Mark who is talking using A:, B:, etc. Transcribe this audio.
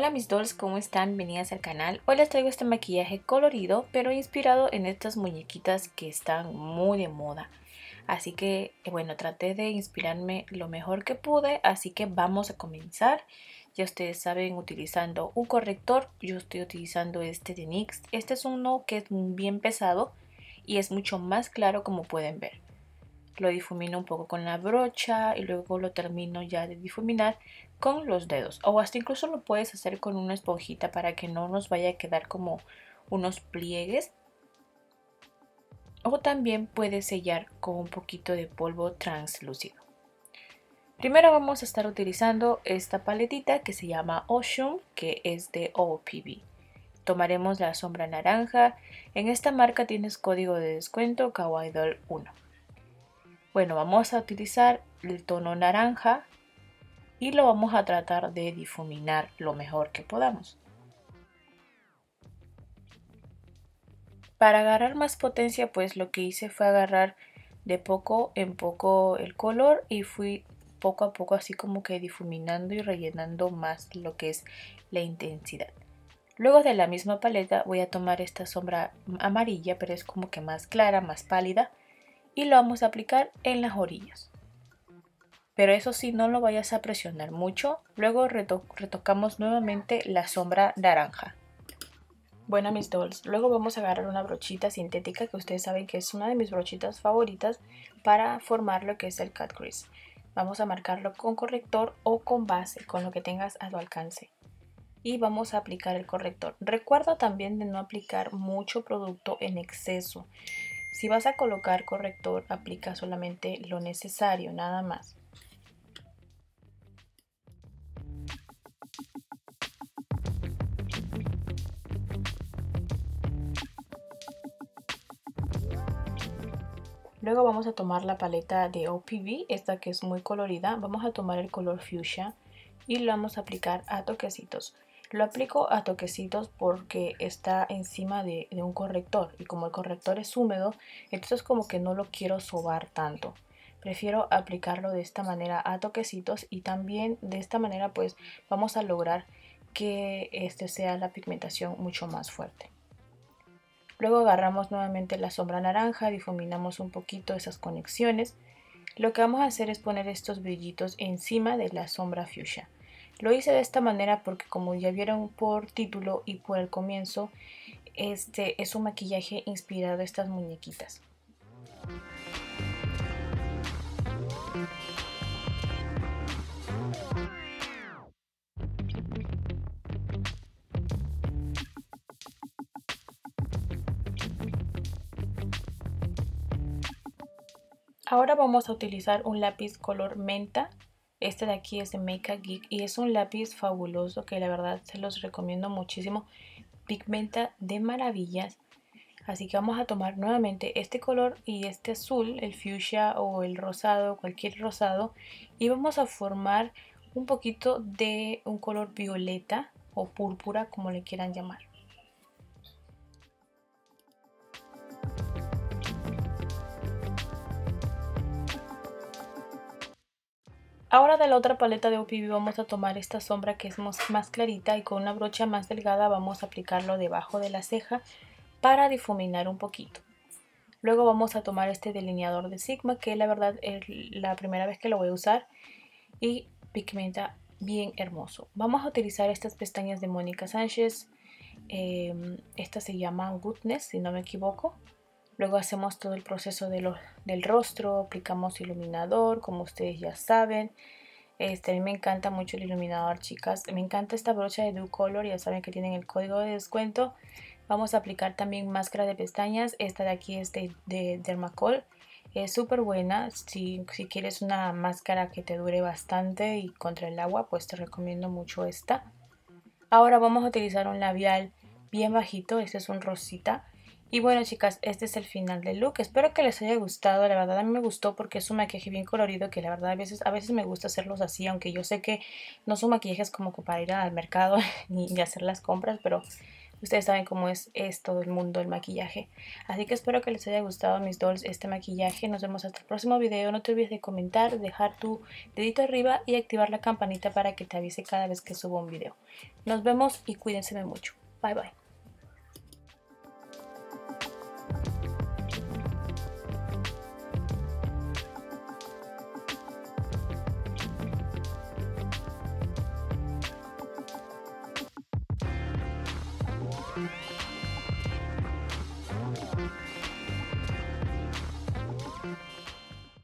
A: Hola mis dolls, ¿cómo están? Bienvenidas al canal. Hoy les traigo este maquillaje colorido, pero inspirado en estas muñequitas que están muy de moda. Así que, eh, bueno, traté de inspirarme lo mejor que pude, así que vamos a comenzar. Ya ustedes saben, utilizando un corrector, yo estoy utilizando este de NYX. Este es uno que es bien pesado y es mucho más claro como pueden ver lo difumino un poco con la brocha y luego lo termino ya de difuminar con los dedos. O hasta incluso lo puedes hacer con una esponjita para que no nos vaya a quedar como unos pliegues. O también puedes sellar con un poquito de polvo translúcido. Primero vamos a estar utilizando esta paletita que se llama Ocean que es de OPB tomaremos la sombra naranja. En esta marca tienes código de descuento Kawaii Doll 1 bueno, vamos a utilizar el tono naranja y lo vamos a tratar de difuminar lo mejor que podamos. Para agarrar más potencia, pues lo que hice fue agarrar de poco en poco el color y fui poco a poco así como que difuminando y rellenando más lo que es la intensidad. Luego de la misma paleta voy a tomar esta sombra amarilla, pero es como que más clara, más pálida y lo vamos a aplicar en las orillas. Pero eso sí, no lo vayas a presionar mucho. Luego retocamos nuevamente la sombra naranja. Bueno mis dolls, luego vamos a agarrar una brochita sintética que ustedes saben que es una de mis brochitas favoritas para formar lo que es el cut crease. Vamos a marcarlo con corrector o con base, con lo que tengas a tu alcance. Y vamos a aplicar el corrector. Recuerda también de no aplicar mucho producto en exceso. Si vas a colocar corrector, aplica solamente lo necesario, nada más. Luego vamos a tomar la paleta de OPV, esta que es muy colorida. Vamos a tomar el color fuchsia y lo vamos a aplicar a toquecitos. Lo aplico a toquecitos porque está encima de, un corrector y como el corrector es húmedo, entonces como que no lo quiero sobar tanto. Prefiero aplicarlo de esta manera a toquecitos y también de esta manera pues vamos a lograr que este sea la pigmentación mucho más fuerte. Luego agarramos nuevamente la sombra naranja, difuminamos un poquito esas conexiones. Lo que vamos a hacer es poner estos brillitos encima de la sombra fuchsia. Lo hice de esta manera porque como ya vieron por título y por el comienzo, este es un maquillaje inspirado en estas muñequitas. Ahora vamos a utilizar un lápiz color menta este de aquí es de Make a Geek y es un lápiz fabuloso que la verdad se los recomiendo muchísimo. Pigmenta de maravillas. Así que vamos a tomar nuevamente este color y este azul, el fuchsia o el rosado, cualquier rosado. Y vamos a formar un poquito de un color violeta o púrpura como le quieran llamar. Ahora de la otra paleta de OPV vamos a tomar esta sombra que es más clarita y con una brocha más delgada vamos a aplicarlo debajo de la ceja para difuminar un poquito. Luego vamos a tomar este delineador de Sigma que la verdad es la primera vez que lo voy a usar y pigmenta bien hermoso. Vamos a utilizar estas pestañas de Mónica Sánchez. Eh, esta se llama Goodness si no me equivoco. Luego hacemos todo el proceso del rostro, aplicamos iluminador, como ustedes ya saben. Este, a mí me encanta mucho el iluminador, chicas. Me encanta esta brocha de Do Color, ya saben que tienen el código de descuento. Vamos a aplicar también máscara de pestañas. Esta de aquí es de, Dermacol. Es súper buena. Si, si quieres una máscara que te dure bastante y contra el agua, pues te recomiendo mucho esta. Ahora vamos a utilizar un labial bien bajito. Este es un rosita. Y bueno chicas, este es el final del look. Espero que les haya gustado. La verdad a mí me gustó porque es un maquillaje bien colorido que la verdad a veces, a veces me gusta hacerlos así. Aunque yo sé que no son maquillajes como para ir al mercado ni, hacer las compras. Pero Ustedes saben cómo es, es todo el mundo el maquillaje. Así que espero que les haya gustado mis dolls este maquillaje. Nos vemos hasta el próximo video. No te olvides de comentar, dejar tu dedito arriba y activar la campanita para que te avise cada vez que subo un video. Nos vemos y cuídense mucho. Bye bye.